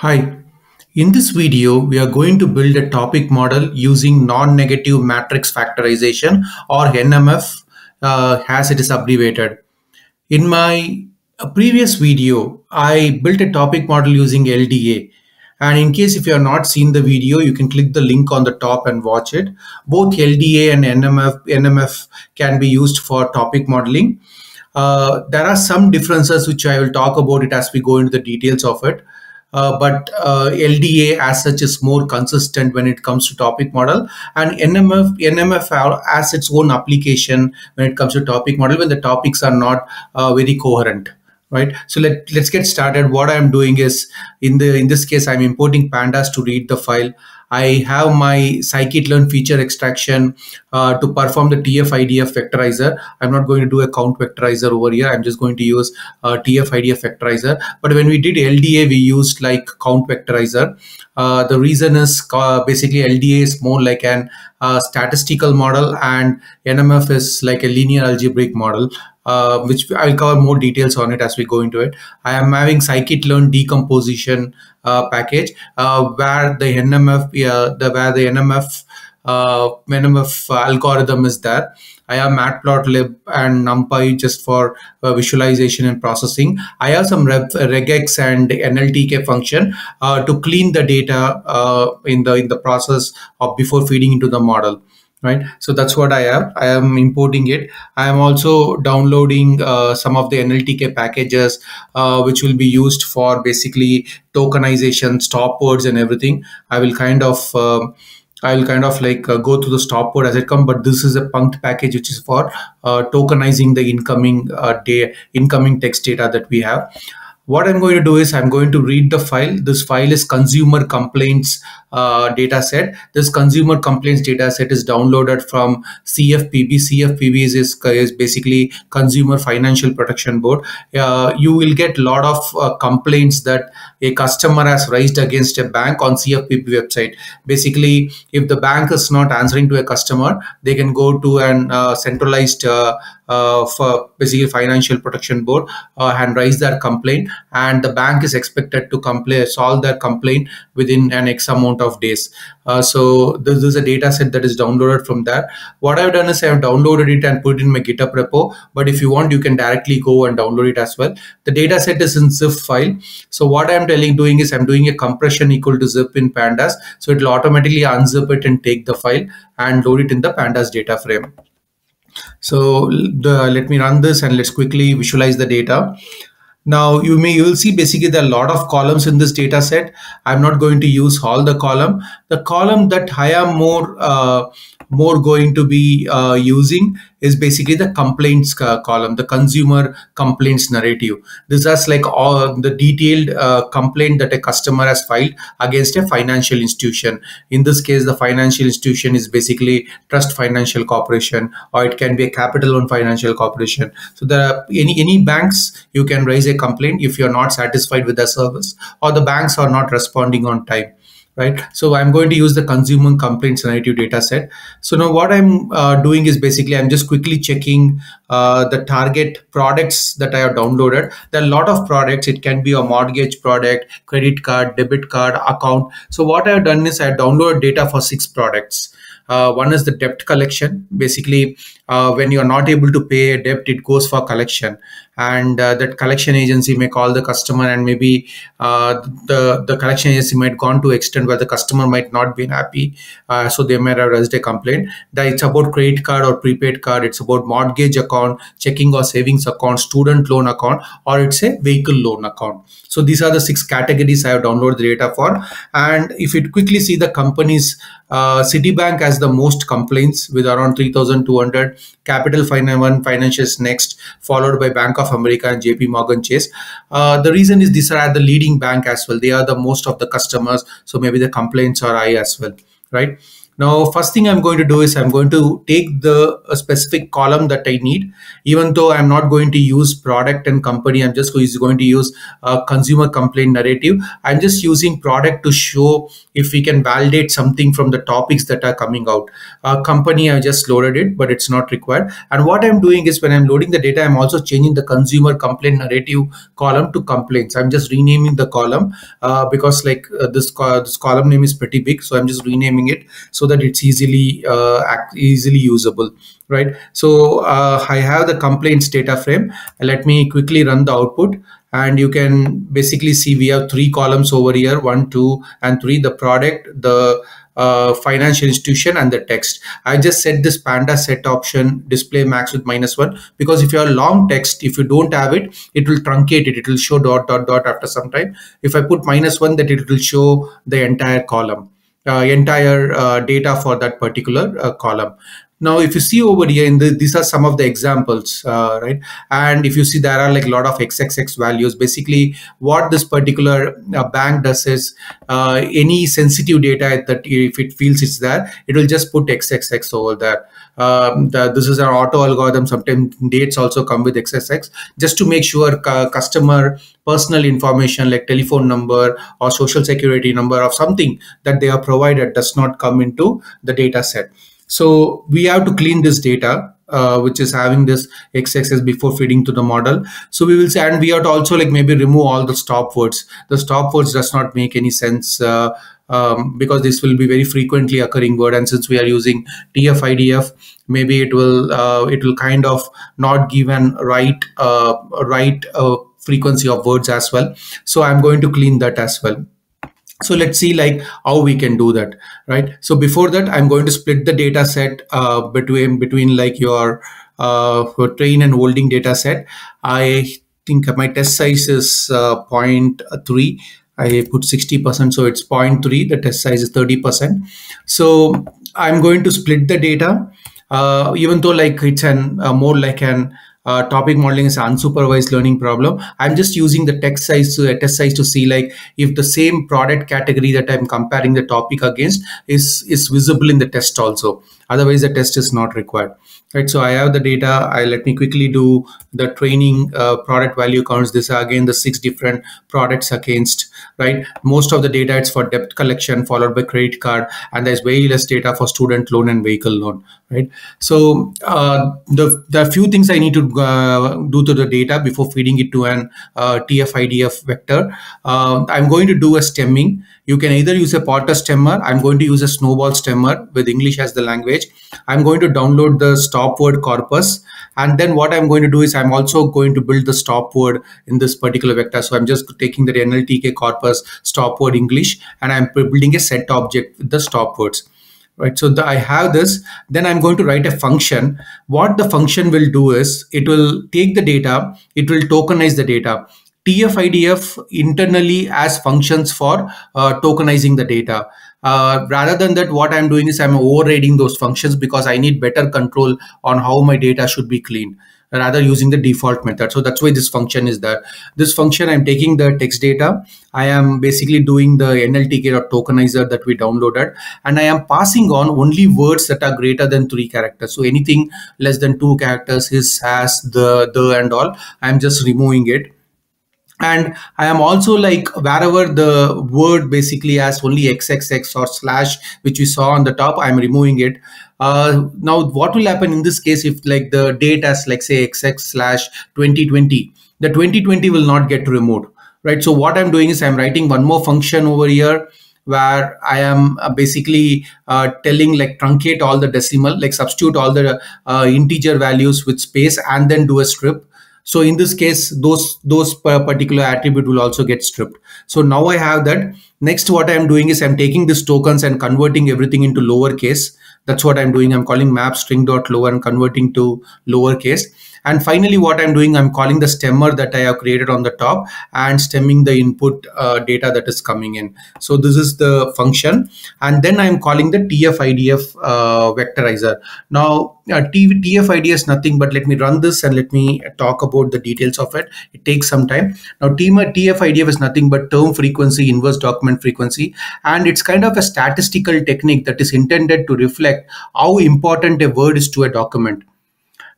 Hi, in this video, we are going to build a topic model using non-negative matrix factorization or NMF uh, as it is abbreviated. In my uh, previous video, I built a topic model using LDA. And in case if you have not seen the video, you can click the link on the top and watch it. Both LDA and NMF, NMF can be used for topic modeling. Uh, there are some differences which I will talk about it as we go into the details of it. Uh, but uh, LDA as such is more consistent when it comes to topic model. And NMF NMF has its own application when it comes to topic model when the topics are not uh, very coherent right? So let, let's get started. What i'm doing is in the in this case i'm importing pandas to read the file I have my scikit-learn feature extraction uh, to perform the TF-IDF vectorizer. I'm not going to do a count vectorizer over here. I'm just going to use uh, TF-IDF vectorizer. But when we did LDA, we used like count vectorizer. Uh, the reason is basically LDA is more like an uh, statistical model and NMF is like a linear algebraic model. Uh, which I'll cover more details on it as we go into it. I am having scikit-learn decomposition package uh, where the NMF, uh, the where the NMF uh, NMF algorithm is there. I have matplotlib and numpy just for uh, visualization and processing. I have some regex and NLTK function uh, to clean the data uh, in the in the process of before feeding into the model right? So that's what i have. I am importing it. I am also downloading uh, some of the nltk packages uh, which will be used for basically tokenization stop words and everything. I will kind of uh, I'll kind of like uh, go through the stop word as it comes, but this is a punkt package which is for uh, tokenizing the incoming uh, day, incoming text data that we have what I'm going to do is I'm going to read the file. This file is consumer complaints uh, data set. This consumer complaints data set is downloaded from CFPB. CFPB is, is basically Consumer Financial Protection Board. Uh, you will get a lot of uh, complaints that a customer has raised against a bank on CFPB website. Basically, if the bank is not answering to a customer, they can go to an uh, centralized uh, uh, for basically financial protection board uh, and raise their complaint and the bank is expected to solve their complaint within an x amount of days. Uh, so this, is a data set that is downloaded from there what i've done is i've downloaded it and put it in my github repo but if you want you can directly go and download it as well. The data set is in zip file. So what i'm telling doing is i'm doing a compression equal to zip in pandas so it will automatically unzip it and take the file and load it in the pandas data frame so the, let me run this and let's quickly visualize the data. Now you may you will see basically there are a lot of columns in this data set. I'm not going to use all the column. The column that I am more uh, more going to be uh, using is basically the complaints uh, column, the consumer complaints narrative. This is like all the detailed uh, complaint that a customer has filed against a financial institution. In this case, the financial institution is basically Truist Financial Corporation, or it can be a Capital One Financial Corporation. So there are any any banks you can raise a complaint if you're not satisfied with the service or the banks are not responding on time right? So I'm going to use the consumer complaints narrative data set. So now what I'm uh, doing is basically I'm just quickly checking uh, the target products that I have downloaded. There are a lot of products. It can be a mortgage product, credit card, debit card, account. So what I've done is I downloaded data for six products. Uh, one is the debt collection. Basically, uh, when you are not able to pay a debt, it goes for collection, and uh, that collection agency may call the customer, and maybe uh, the the collection agency might gone to extent where the customer might not be happy, uh, so they might have raised a complaint. That it's about credit card or prepaid card. It's about mortgage account, checking or savings account, student loan account, or it's a vehicle loan account. So these are the six categories I have downloaded the data for. And if you quickly see the companies, uh, Citibank has the most complaints with around 3,200. Capital One Financial is next, followed by Bank of America and JP Morgan Chase. Uh, the reason is these are the leading bank as well. They are the most of the customers. So maybe the complaints are high as well, right? Now, first thing I'm going to do is I'm going to take the specific column that I need, even though I'm not going to use product and company, I'm just going to use a consumer complaint narrative. I'm just using product to show if we can validate something from the topics that are coming out. Uh, company, I just loaded it, but it's not required. And what I'm doing is when I'm loading the data, I'm also changing the consumer complaint narrative column to complaints. I'm just renaming the column uh, because like uh, this, co this column name is pretty big. So I'm just renaming it so that it's easily uh, easily usable right so uh, i have the complaints data frame let me quickly run the output and you can basically see we have three columns over here one two and three the product the uh, financial institution and the text. I just set this panda set option display max with minus one because if you have long text, if you don't have it, it will truncate it. It will show dot dot dot after some time. If I put minus one, that it will show the entire column entire uh, data for that particular uh, column. Now, if you see over here, in the, these are some of the examples, uh, right? And if you see, there are like a lot of XXX values. Basically, what this particular uh, bank does is uh, any sensitive data that if it feels it's there, it will just put XXX over there. Um, the, this is an auto algorithm. Sometimes dates also come with XXX just to make sure customer personal information like telephone number or social security number or something that they are provided does not come into the data set. So we have to clean this data, uh, which is having this XXX before feeding to the model. So we will say, and we have to also like maybe remove all the stop words. The stop words does not make any sense uh, um, because this will be very frequently occurring word. And since we are using TF-IDF, maybe it will uh, it will kind of not give an right uh, right uh, frequency of words as well. So I'm going to clean that as well so let's see like how we can do that right so before that i'm going to split the data set uh, between between like your uh, train and holding data set i think my test size is uh, 0.3 i put 60 percent so it's 0.3 the test size is 30 percent so i'm going to split the data uh, even though like it's an uh, more like an uh, topic modeling is unsupervised learning problem. I'm just using the text size to test size to see like if the same product category that I'm comparing the topic against is is visible in the test also. Otherwise, the test is not required right so i have the data i let me quickly do the training uh, product value counts this are again the six different products against right most of the data it's for debt collection followed by credit card and there's very less data for student loan and vehicle loan right so uh, the the few things i need to uh, do to the data before feeding it to an uh, tf-idf vector uh, i'm going to do a stemming you can either use a Porter stemmer. I'm going to use a snowball stemmer with English as the language. I'm going to download the stop word corpus. And then what I'm going to do is I'm also going to build the stop word in this particular vector. So I'm just taking the NLTK corpus stop word English and I'm building a set object with the stop words. Right so the, i have this then i'm going to write a function. What the function will do is it will take the data it will tokenize the data. TF-IDF internally as functions for uh, tokenizing the data. Uh, rather than that, what I'm doing is I'm overriding those functions because I need better control on how my data should be cleaned rather using the default method. So that's why this function is there. This function, I'm taking the text data. I am basically doing the NLTK or tokenizer that we downloaded. And I am passing on only words that are greater than three characters. So anything less than two characters, his, has, the, the, and all, I'm just removing it and i am also like wherever the word basically has only xxx or slash which we saw on the top i'm removing it uh, now what will happen in this case if like the date as like say xx slash 2020 the 2020 will not get removed right so what i'm doing is i'm writing one more function over here where I am uh, basically uh, telling like truncate all the decimal, like substitute all the uh, integer values with space and then do a strip. So in this case, those those particular attribute will also get stripped. So now I have that. Next, what I'm doing is I'm taking these tokens and converting everything into lowercase. That's what I'm doing. I'm calling map string dot lower and converting to lowercase. And finally, what I'm doing, I'm calling the stemmer that I have created on the top and stemming the input uh, data that is coming in. So this is the function. And then I'm calling the TF-IDF uh, vectorizer. Now, uh, TF-IDF is nothing but let me run this and let me talk about the details of it. It takes some time. Now, TF-IDF is nothing but term frequency, inverse document frequency, and it's kind of a statistical technique that is intended to reflect how important a word is to a document.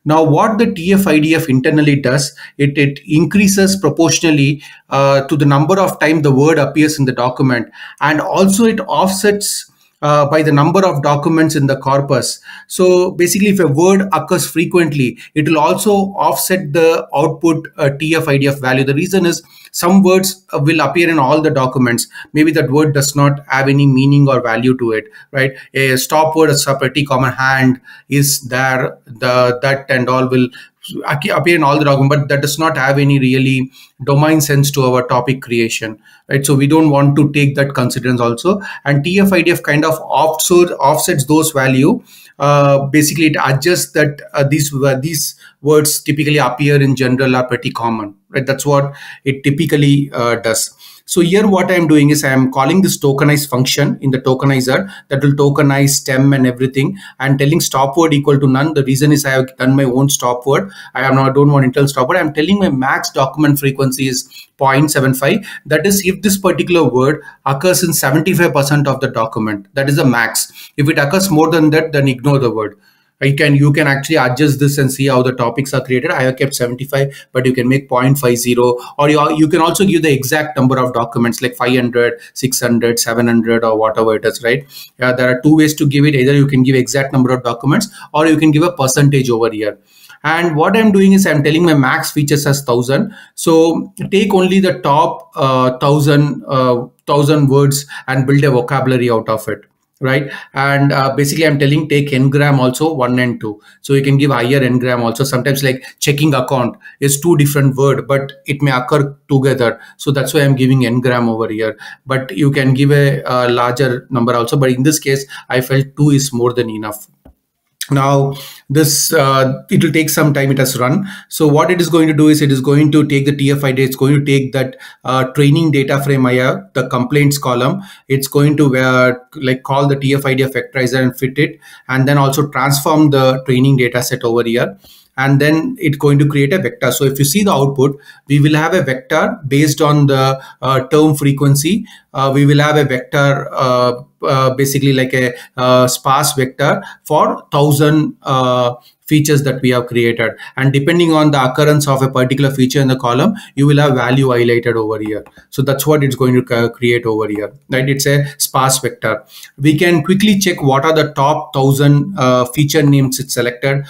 Now, what the TF-IDF internally does, it, it increases proportionally uh, to the number of times the word appears in the document. And also it offsets uh, by the number of documents in the corpus. So basically, if a word occurs frequently, it will also offset the output uh, TF-IDF value. The reason is some words uh, will appear in all the documents. Maybe that word does not have any meaning or value to it, right? A stop word, a pretty common hand is there, the that and all will appear in all the document, but that does not have any really domain sense to our topic creation, right? So we don't want to take that considerance also. And TF-IDF kind of offsets, offsets those value. Uh, basically, it adjusts that uh, these uh, these words typically appear in general are pretty common, right? That's what it typically uh, does. So here what I'm doing is I'm calling this tokenize function in the tokenizer that will tokenize stem and everything and telling stop word equal to none. The reason is I have done my own stop word. I am not, don't want internal stop word. I'm telling my max document frequency is 0.75. That is if this particular word occurs in 75% of the document, that is the max. If it occurs more than that, then ignore the word you can you can actually adjust this and see how the topics are created. I have kept 75 but you can make 0.50 or you, you can also give the exact number of documents like 500 600 700 or whatever it is right? Yeah, there are two ways to give it. Either you can give exact number of documents or you can give a percentage over here. And what i'm doing is i'm telling my max features as 1000 so take only the top uh, 1000 uh, 1000 words and build a vocabulary out of it right? And uh, basically i'm telling take ngram also one and two. So you can give higher ngram also. Sometimes like checking account is two different word but it may occur together. So that's why i'm giving ngram over here. But you can give a, a larger number also. But in this case i felt two is more than enough now this uh, it will take some time it has run so what it is going to do is it is going to take the tf-id it's going to take that uh, training data frame here the complaints column it's going to uh, like call the tf-id vectorizer and fit it and then also transform the training data set over here and then it's going to create a vector. So if you see the output, we will have a vector based on the uh, term frequency. Uh, we will have a vector uh, uh, basically like a uh, sparse vector for thousand uh, features that we have created. And depending on the occurrence of a particular feature in the column you will have value highlighted over here. So that's what it's going to create over here right? It's a sparse vector. We can quickly check what are the top thousand uh, feature names it's selected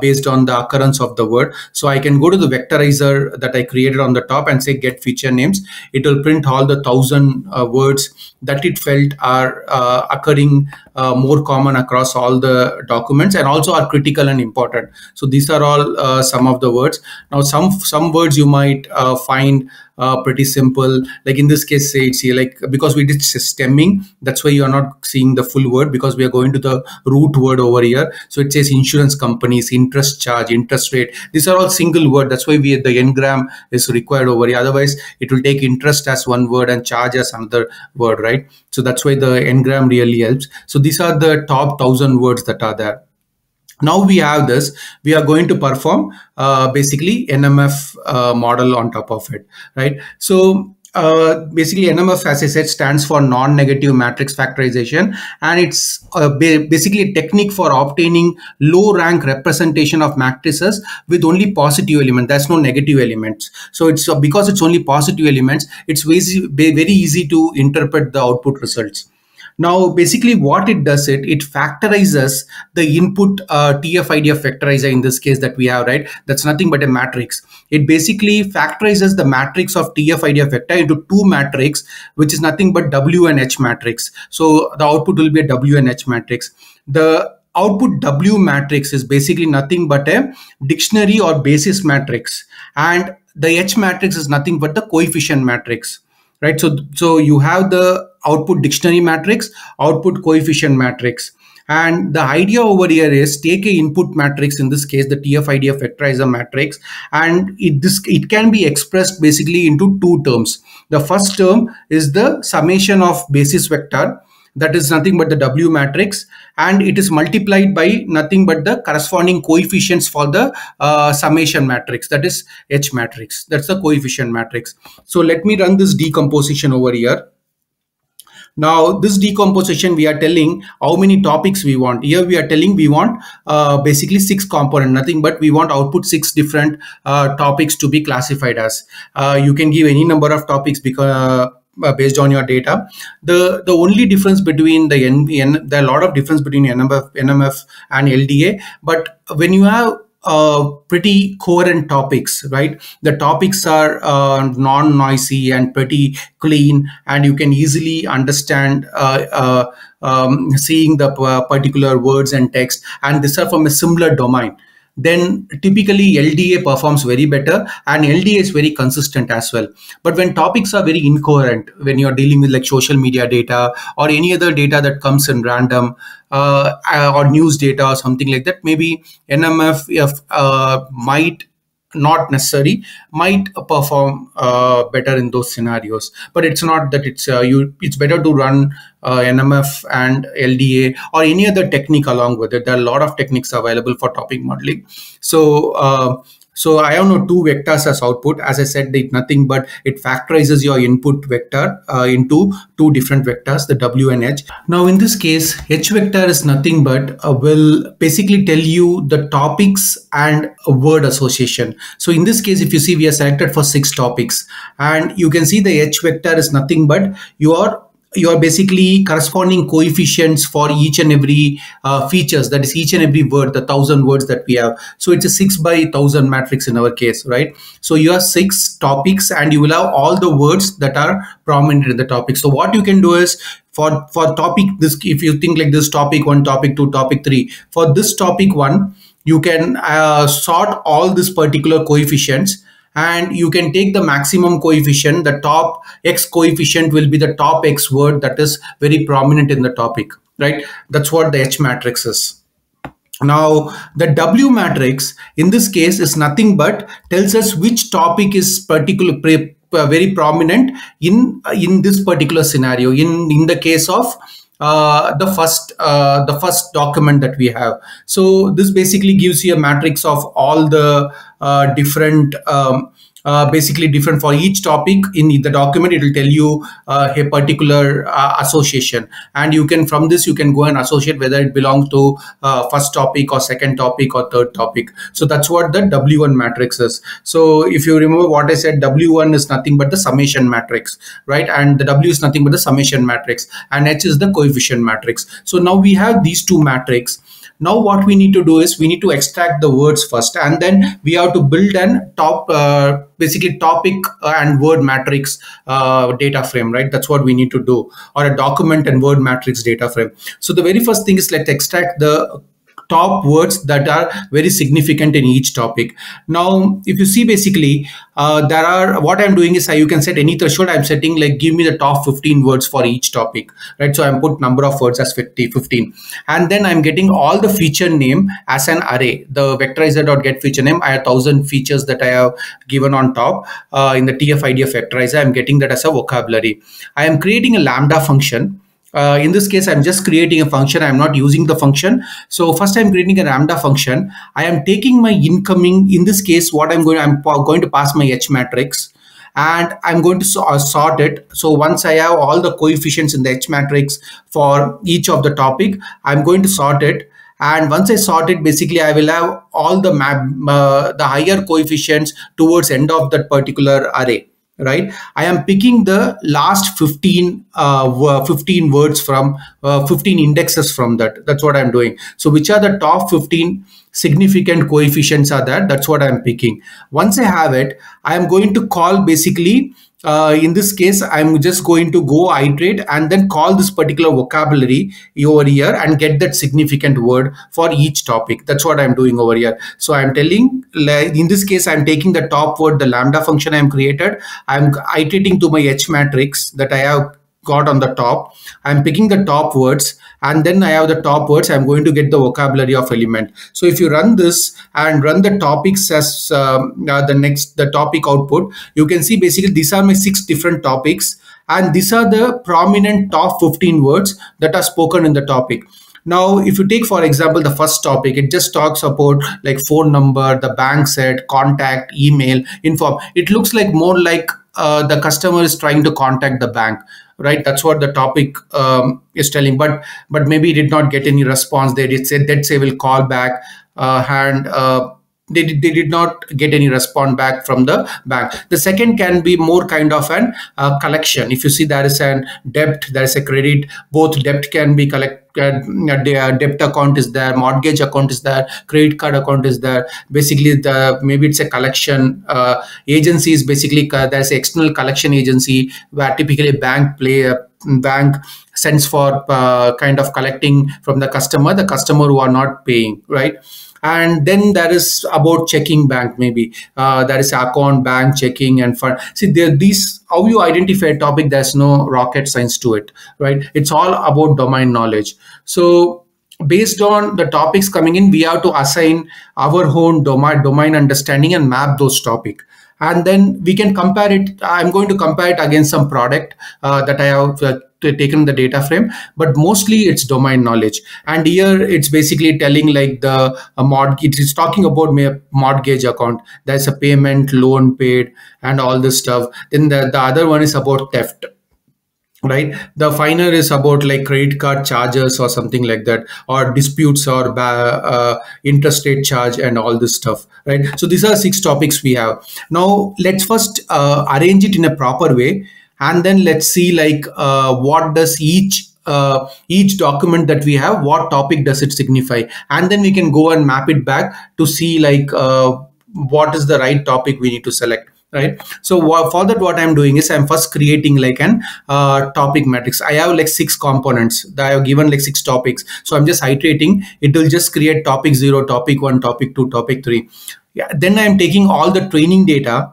based on the occurrence of the word. So i can go to the vectorizer that i created on the top and say get feature names. It will print all the thousand words that it felt are uh, occurring uh, more common across all the documents and also are critical and important. So these are all uh, some of the words. Now some some words you might uh, find uh, pretty simple. Like in this case say it's here like because we did stemming that's why you are not seeing the full word because we are going to the root word over here. So it says insurance companies interest charge interest rate. These are all single word. That's why we the ngram is required over here. Otherwise it will take interest as one word and charge as another word right? So that's why the ngram really helps. So these are the top thousand words that are there now we have this, we are going to perform uh, basically NMF uh, model on top of it, right? So uh, basically NMF, as I said, stands for non-negative matrix factorization, and it's uh, ba basically a technique for obtaining low-rank representation of matrices with only positive element. There's no negative elements. So it's uh, because it's only positive elements, it's very, very easy to interpret the output results. Now, basically what it does it, it factorizes the input uh, TF-IDF factorizer in this case that we have, right? That's nothing but a matrix. It basically factorizes the matrix of TF-IDF vector into two matrix, which is nothing but W and H matrix. So the output will be a W and H matrix. The output W matrix is basically nothing but a dictionary or basis matrix. And the H matrix is nothing but the coefficient matrix right so so you have the output dictionary matrix output coefficient matrix. And the idea over here is take a input matrix, in this case, the TF-IDF vectorizer matrix, and it, this, it can be expressed basically into two terms. The first term is the summation of basis vector, that is nothing but the W matrix and it is multiplied by nothing but the corresponding coefficients for the uh, summation matrix that is H matrix. That's the coefficient matrix. So let me run this decomposition over here now this decomposition we are telling how many topics we want. Here we are telling we want uh, basically six component, nothing but we want output six different uh, topics to be classified as. Uh, you can give any number of topics because uh, based on your data. The the only difference between the N, N there are a lot of difference between NMF, NMF and LDA, but when you have uh, pretty coherent topics, right? The topics are uh, non-noisy and pretty clean, and you can easily understand uh, uh um, seeing the particular words and text. And these are from a similar domain then typically LDA performs very better and LDA is very consistent as well. But when topics are very incoherent, when you're dealing with like social media data or any other data that comes in random uh, or news data or something like that, maybe NMF uh, might not necessary might perform uh, better in those scenarios. But it's not that it's uh, you it's better to run uh, nmf and lda or any other technique along with it. There are a lot of techniques available for topic modeling. So uh, so I have no two vectors as output. As I said, it's nothing but it factorizes your input vector uh, into two different vectors, the W and H. Now in this case, H vector is nothing but uh, will basically tell you the topics and word association. So in this case, if you see, we are selected for six topics and you can see the H vector is nothing but your you are basically corresponding coefficients for each and every uh, features. That is each and every word the thousand words that we have. So it's a six by thousand matrix in our case right? So you have six topics and you will have all the words that are prominent in the topic. So what you can do is for for topic this if you think like this topic one topic two topic three for this topic one you can uh, sort all these particular coefficients and you can take the maximum coefficient. The top x coefficient will be the top x word that is very prominent in the topic right? That's what the h matrix is. Now the w matrix in this case is nothing but tells us which topic is particular uh, very prominent in uh, in this particular scenario. In in the case of uh, the first uh, the first document that we have. So this basically gives you a matrix of all the uh, different um, uh, basically different for each topic. In the document it will tell you uh, a particular uh, association. And you can from this you can go and associate whether it belongs to uh, first topic or second topic or third topic. So that's what the w1 matrix is. So if you remember what i said w1 is nothing but the summation matrix right? And the w is nothing but the summation matrix. And h is the coefficient matrix. So now we have these two matrix now what we need to do is we need to extract the words first and then we have to build an top uh, basically topic and word matrix uh, data frame right? That's what we need to do or a document and word matrix data frame. So the very first thing is let's extract the top words that are very significant in each topic. Now, if you see basically, uh, there are what I'm doing is I, you can set any threshold. I'm setting like give me the top 15 words for each topic, right? So I'm put number of words as 50, 15, and then I'm getting all the feature name as an array. The vectorizer.get feature name. I have thousand features that I have given on top uh, in the TF-IDF vectorizer. I'm getting that as a vocabulary. I am creating a lambda function uh, in this case, I'm just creating a function. I'm not using the function. So first I'm creating a lambda function. I am taking my incoming, in this case, what I'm going, I'm going to pass my H matrix and I'm going to uh, sort it. So once I have all the coefficients in the H matrix for each of the topic, I'm going to sort it. And once I sort it, basically I will have all the map, uh, the higher coefficients towards end of that particular array right? I am picking the last 15 uh, 15 words from uh, 15 indexes from that. That's what i'm doing. So which are the top 15 significant coefficients are that? That's what i'm picking. Once i have it i am going to call basically uh, in this case, I'm just going to go iterate and then call this particular vocabulary over here and get that significant word for each topic. That's what I'm doing over here. So I'm telling, in this case, I'm taking the top word, the lambda function I'm created. I'm iterating to my H matrix that I have got on the top. I'm picking the top words and then I have the top words. I'm going to get the vocabulary of element. So if you run this and run the topics as um, uh, the next, the topic output, you can see basically these are my six different topics and these are the prominent top 15 words that are spoken in the topic. Now, if you take, for example, the first topic, it just talks about like phone number, the bank set, contact, email, inform. It looks like more like uh, the customer is trying to contact the bank right? That's what the topic um, is telling. But but maybe did not get any response. They did say that say will call back uh, and uh, they did, they did not get any response back from the bank. The second can be more kind of an uh, collection. If you see there is an debt there is a credit both debt can be collect uh, debt account is there mortgage account is there credit card account is there. Basically the maybe it's a collection uh, agency is basically uh, there's an external collection agency where typically bank play a bank sends for uh, kind of collecting from the customer the customer who are not paying right and then there is about checking bank maybe. Uh, there is account bank checking and fund. See there these how you identify a topic there's no rocket science to it right? It's all about domain knowledge. So based on the topics coming in we have to assign our own domain domain understanding and map those topic and then we can compare it. I'm going to compare it against some product uh, that i have uh, taken the data frame but mostly it's domain knowledge. And here it's basically telling like the a mod it is talking about my mortgage account. There's a payment loan paid and all this stuff. Then the, the other one is about theft right? The finer is about like credit card charges or something like that or disputes or uh, interest rate charge and all this stuff right? So these are six topics we have. Now let's first uh, arrange it in a proper way and then let's see like uh, what does each uh, each document that we have what topic does it signify? And then we can go and map it back to see like uh, what is the right topic we need to select right? So for that what i'm doing is i'm first creating like an uh, topic matrix. I have like six components that i have given like six topics. So i'm just iterating. It will just create topic zero topic one topic two topic three. Yeah then i'm taking all the training data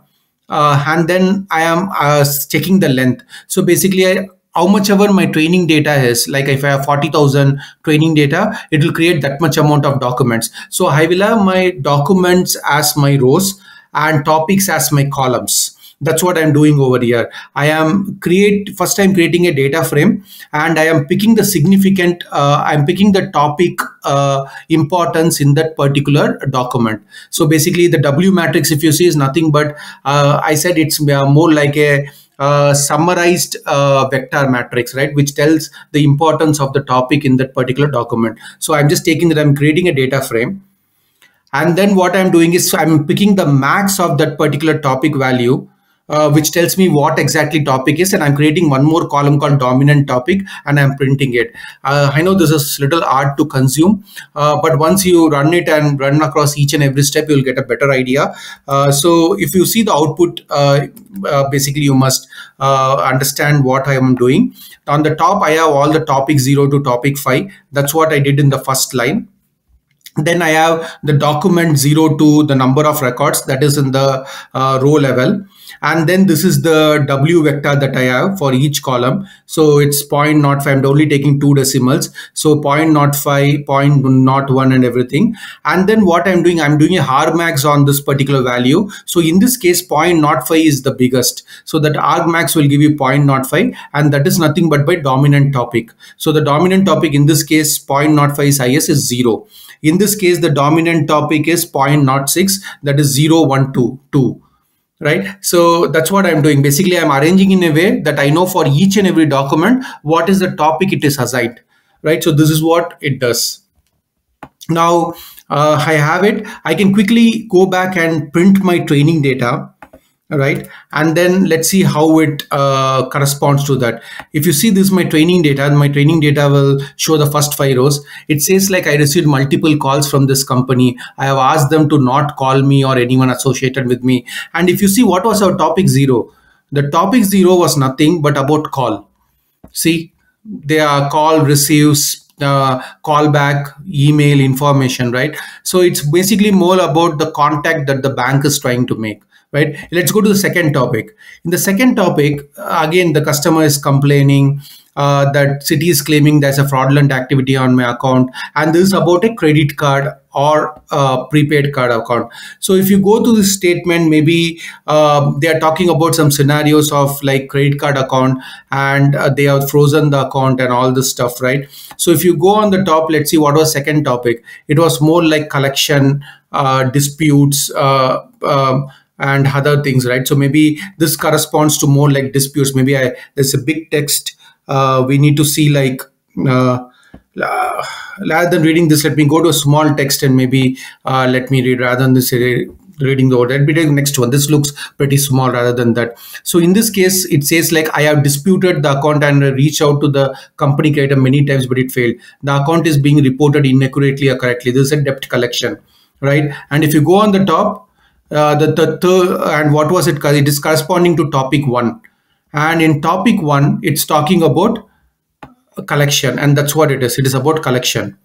uh, and then I am uh, checking the length. So basically, I, how much ever my training data is, like if I have 40,000 training data, it will create that much amount of documents. So I will have my documents as my rows and topics as my columns that's what i'm doing over here i am create first i'm creating a data frame and i am picking the significant uh, i'm picking the topic uh, importance in that particular document so basically the w matrix if you see is nothing but uh, i said it's more like a uh, summarized uh, vector matrix, right, which tells the importance of the topic in that particular document. So I'm just taking that I'm creating a data frame. And then what I'm doing is I'm picking the max of that particular topic value uh, which tells me what exactly topic is and I'm creating one more column called dominant topic and I'm printing it. Uh, I know this is little hard to consume, uh, but once you run it and run across each and every step, you'll get a better idea. Uh, so if you see the output, uh, uh, basically you must understand what I am doing. On the top, I have all the topic 0 to topic 5. That's what I did in the first line then I have the document 0 to the number of records that is in the uh, row level. And then this is the w vector that I have for each column. So it's 0.05 I'm only taking two decimals. So 0.05 0.01 and everything. And then what I'm doing I'm doing a argmax on this particular value. So in this case 0.05 is the biggest. So that argmax will give you 0.05 and that is nothing but by dominant topic. So the dominant topic in this case 0.05 is highest is 0 in this case the dominant topic is 0.06 that is 0122 right? So that's what i'm doing. Basically i'm arranging in a way that i know for each and every document what is the topic it is assigned right? So this is what it does. Now uh, i have it. I can quickly go back and print my training data right? And then let's see how it uh, corresponds to that. If you see this my training data my training data will show the first five rows. It says like i received multiple calls from this company. I have asked them to not call me or anyone associated with me. And if you see what was our topic zero the topic zero was nothing but about call. See they are call receives uh, callback email information right? So it's basically more about the contact that the bank is trying to make right? Let's go to the second topic. In the second topic again the customer is complaining uh, that Citi is claiming there's a fraudulent activity on my account and this is about a credit card or prepaid card account. So if you go to this statement maybe uh, they are talking about some scenarios of like credit card account and uh, they have frozen the account and all this stuff right? So if you go on the top let's see what was second topic. It was more like collection uh, disputes uh, um, and other things right? So maybe this corresponds to more like disputes. Maybe I, there's a big text uh, we need to see like uh, rather than reading this let me go to a small text and maybe uh, let me read rather than this reading the order. Let me take the next one. This looks pretty small rather than that. So in this case it says like i have disputed the account and reached out to the company creator many times but it failed. The account is being reported inaccurately or correctly. This is a debt collection right? And if you go on the top uh, the, the, and what was it it is corresponding to topic one. And in topic one it's talking about collection and that's what it is. It is about collection.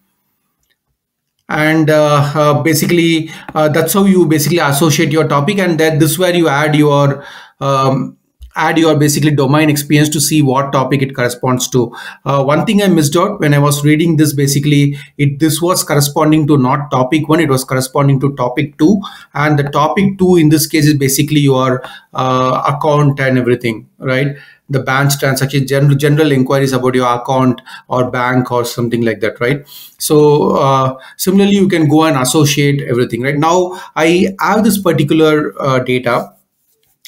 And uh, uh, basically uh, that's how you basically associate your topic and that this where you add your um, add your basically domain experience to see what topic it corresponds to. Uh, one thing I missed out when I was reading this, basically, it this was corresponding to not topic one, it was corresponding to topic two. And the topic two in this case is basically your uh, account and everything, right? The bank transaction, general, general inquiries about your account or bank or something like that, right? So uh, similarly, you can go and associate everything, right? Now I have this particular uh, data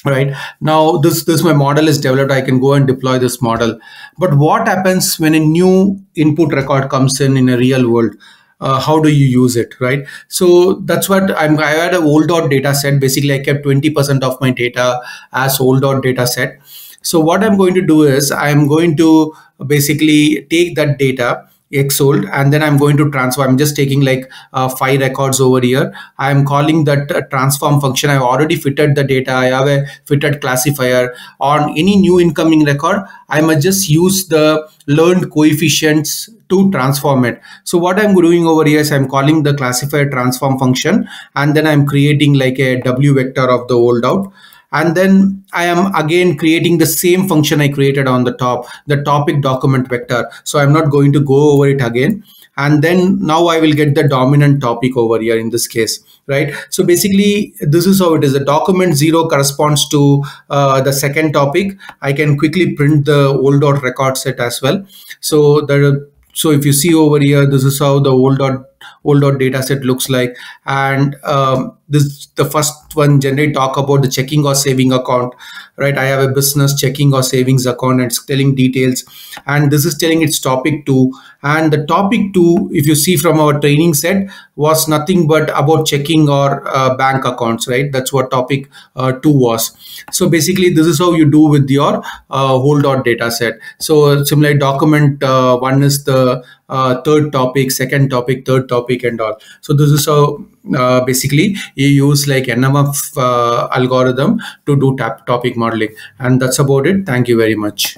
right? Now this this my model is developed. I can go and deploy this model. But what happens when a new input record comes in in a real world? Uh, how do you use it right? So that's what i'm i had a holdout data set. Basically i kept 20% of my data as holdout data set. So what i'm going to do is i'm going to basically take that data x old and then i'm going to transform. I'm just taking like uh, five records over here. I'm calling that uh, transform function. I've already fitted the data. I have a fitted classifier. On any new incoming record i must just use the learned coefficients to transform it. So what i'm doing over here is i'm calling the classifier transform function and then i'm creating like a w vector of the holdout and then I am again creating the same function I created on the top, the topic document vector. So I'm not going to go over it again. And then now I will get the dominant topic over here in this case, right? So basically, this is how it is. The document zero corresponds to uh, the second topic. I can quickly print the holdout record set as well. So the so if you see over here, this is how the holdout holdout data set looks like. And um, this the first one generally talk about the checking or saving account right? I have a business checking or savings account and it's telling details. And this is telling its topic two and the topic two if you see from our training set was nothing but about checking our uh, bank accounts right? That's what topic uh, two was. So basically this is how you do with your uh, holdout data set. So similar document uh, one is the uh, third topic second topic third topic and all. So this is how uh, basically you use like NMF uh, algorithm to do tap topic modeling. And that's about it. Thank you very much